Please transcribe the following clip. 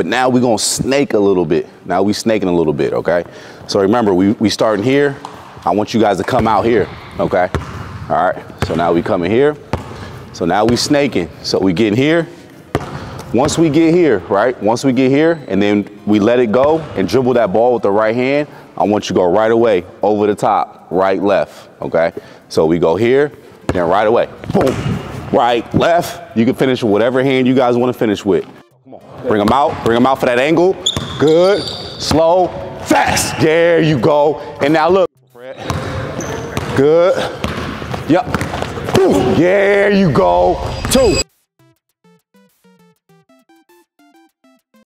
But now we're gonna snake a little bit. Now we snaking a little bit, okay? So remember, we, we starting here. I want you guys to come out here, okay? All right, so now we coming here. So now we snaking. So we get here. Once we get here, right? Once we get here and then we let it go and dribble that ball with the right hand, I want you to go right away over the top, right, left, okay? So we go here, then right away, boom, right, left. You can finish with whatever hand you guys want to finish with. Bring them out, bring them out for that angle. Good, slow, fast. There you go. And now look. Good. Yep. There you go. Two.